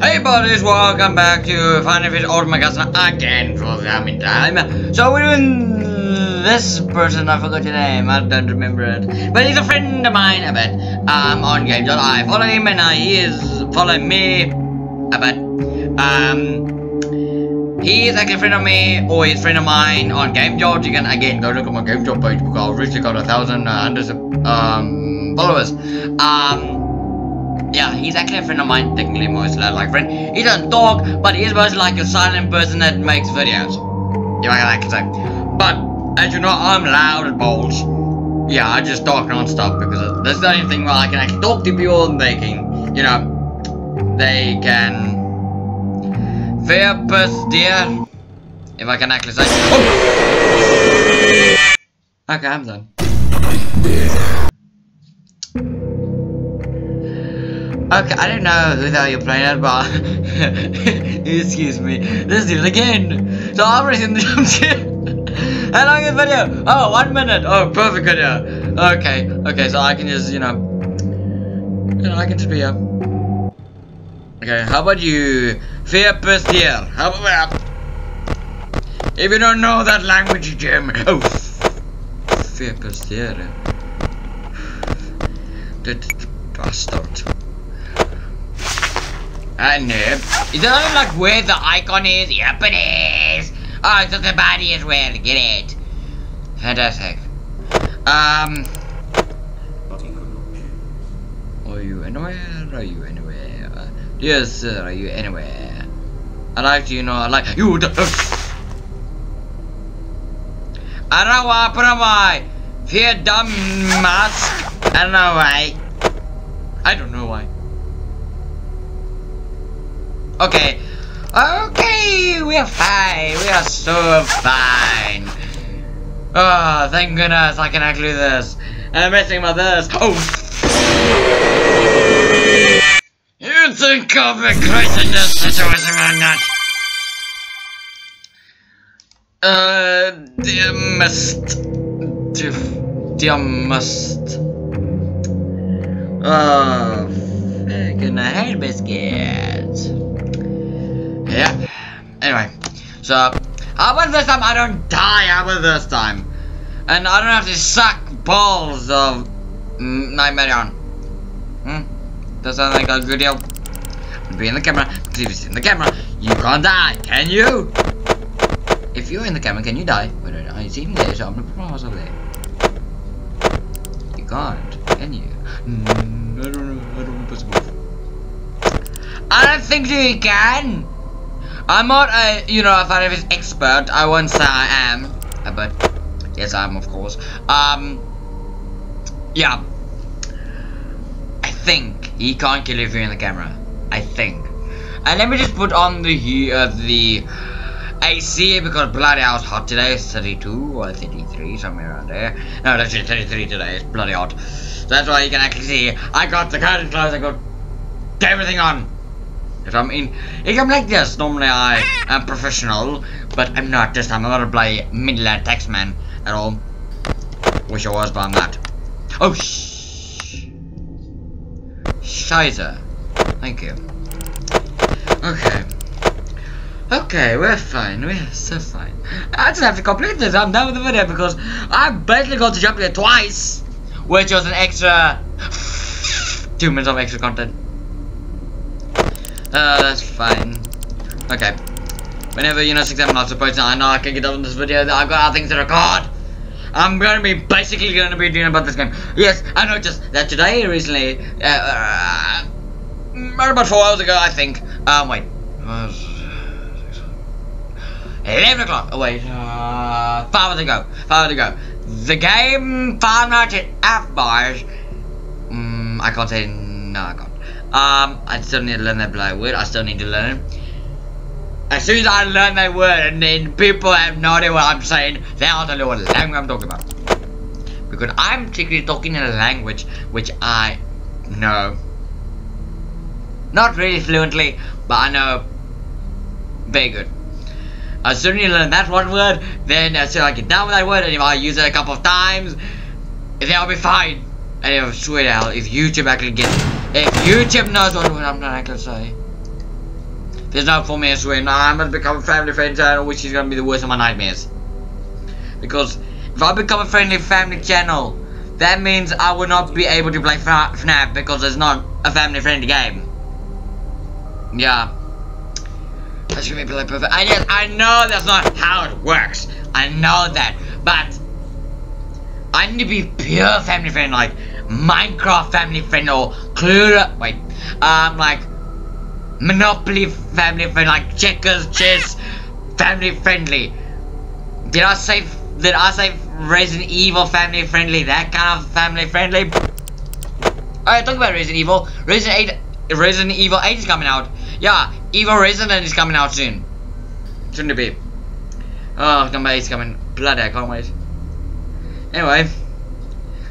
Hey buddies, welcome back to Fish Ultimate Custom again for the coming time. So we're doing this person, I forgot your name, I don't remember it. But he's a friend of mine, I bet. Um, on Game.I. Follow him and uh, he is following me, I bet. Um, he is actually a friend of me, or he's a friend of mine on Game Jolt. You can again go look at my Game Jolt page because I've recently got a thousand uh, hundreds of um, followers. Um, yeah, he's actually a friend of mine, technically most like friend. He doesn't talk, but he is like a silent person that makes videos. Yeah, I can say. But as you know, I'm loud as balls. Yeah, I just talk non-stop because that's the only thing where I can actually talk to people and they can, you know, they can fair dear. If I can actually say. Oh! Okay, I'm done. Okay, I don't know who the hell you're playing at, but excuse me. Let's do it again. So I'm raising the jump scare. How long is the video? Oh, one minute. Oh, perfect video. Okay, okay, so I can just, you know, you know, I can just be here. Okay, how about you, Fear Perstia? How about that? If you don't know that language, Jim. Oh, Fear Perstia. Bastard. Uh, no. Is it like where the icon is? Yep, it is. Oh, so the body is where. Get it. Fantastic. Um. Are you anywhere? Are you anywhere? Yes, sir. Are you anywhere? I like you know. I like you. Fear dumb mask. I don't know why. I don't know why. Okay. Okay, we are fine. We are so fine. Oh, thank goodness I can actually do this. I'm messing about this. Oh! You think I'll be great in this situation or not? Uh, dear must. Dear, dear must. Oh, fucking hell biscuits. Yeah. Anyway, so how about this time I don't die? How about this time? And I don't have to suck balls of Nightmare Hmm? Does that sound like a good deal? Be in the camera, because if you're in the camera, you can't die, can you? If you're in the camera, can you die? Wait, I see him there, so I'm gonna put over. You can't, can you? Mm, I don't know, I don't know possible. I don't think you can! I'm not a, you know, a his expert. I won't say I am, uh, but yes, I am, of course. Um, yeah. I think he can't kill if you're in the camera. I think. And let me just put on the uh, the AC because bloody hell it's hot today. It's 32 or 33, somewhere around there. No, that's 33 today. It's bloody hot. So that's why you can actually see I got the curtain closed. I got everything on. I'm in, if I'm like this, normally I am professional, but I'm not this time. I'm not a play middle text man at all. Wish I was, but I'm not. Oh, shh. Scheiße. Thank you. Okay. Okay, we're fine. We're so fine. I just have to complete this. I'm done with the video because I basically got to jump here twice, which was an extra two minutes of extra content. Uh, that's fine. Okay. Whenever, you know, six, seven, supposed to, I know I can get up on this video, that I've got other things to record. I'm gonna be basically gonna be doing about this game. Yes, I noticed that today, recently, uh, uh, about four hours ago, I think. Um, wait. 11 o'clock. Oh, wait. Uh, five hours ago. Five hours ago. The game Five Nights at F-Bars. Um, I can't say. No, I can't. Um, I still need to learn that word. I still need to learn. As soon as I learn that word, and then people have no idea what I'm saying, then I'll know what language I'm talking about. Because I'm particularly talking in a language which I know. Not really fluently, but I know very good. As soon as you learn that one word, then as soon as I get down with that word, and if I use it a couple of times, then I'll be fine. And if swear out, if YouTube actually gets if YouTube knows what I'm not gonna say. There's no for me to win. I'm gonna become a family friend channel, which is gonna be the worst of my nightmares. Because if I become a friendly family channel, that means I will not be able to play FNAF because it's not a family friendly game. Yeah. That's gonna be like perfect. I I know that's not how it works. I know that, but I need to be pure family friendly, like Minecraft family friendly or Clue. Wait, um, like Monopoly family friendly, like checkers, chess, family friendly. Did I say? Did I say Resident Evil family friendly? That kind of family friendly. Alright, talk about Resident Evil. Resident 8, Resident Evil 8 is coming out. Yeah, Evil Resident is coming out soon. Soon to be. Oh, number 8 is coming. Bloody, I can't wait. Anyway.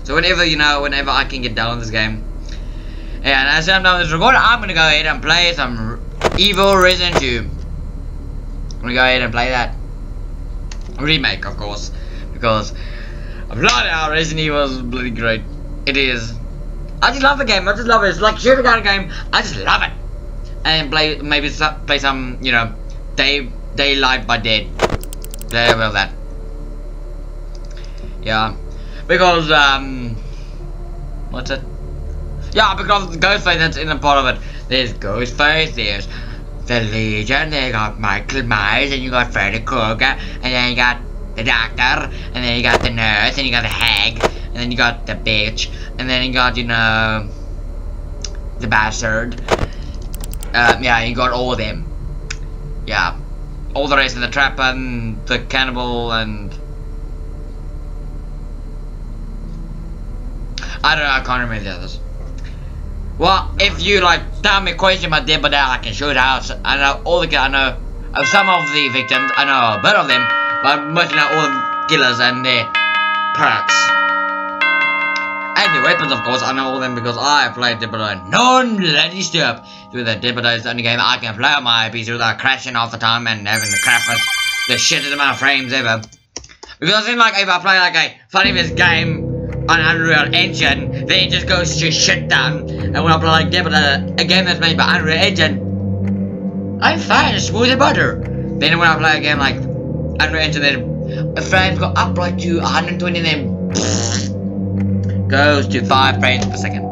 So whenever, you know, whenever I can get down this game. And as I'm done this recording, I'm gonna go ahead and play some Evil Resident 2. I'm gonna go ahead and play that. Remake, of course. Because, bloody hell, Resident Evil is bloody great. It is. I just love the game. I just love it. It's like shooting kind of game. I just love it. And play maybe play some you know day daylight by day. There about that. Yeah, because um, what's it? Yeah, because Ghostface that's in the part of it. There's Ghostface. There's the Legion. They got Michael Myers, and you got Freddy Krueger, and then you got the Doctor, and then you got the Nurse, and you got the Hag, and then you got the Bitch, and then you got you know the Bastard. Um, yeah, you got all of them. Yeah. All the rest of the trap and the cannibal and... I don't know, I can't remember the others. Well, if you like tell me question about Dead by Daylight, I can show it out. I know all the I know of some of the victims, I know a bit of them, but mostly not all the killers and their perks. And the weapons, of course, I know all them because I played Dead by non-bloody stop. Through the Dead by is the only game I can play on my PC without crashing half the time and having the crappiest, the shittest amount of frames ever. Because in like, if I play like a funny this game on Unreal Engine, then it just goes to shit down. And when I play like Dead by Daylight, a game that's made by Unreal Engine, I'm fine, smooth and butter. Then when I play a game like Unreal Engine, then the frames go up like to 120 and then goes to 5 frames per second.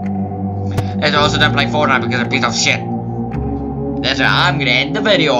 And also don't play Fortnite because it's a piece of shit. That's why I'm gonna end the video.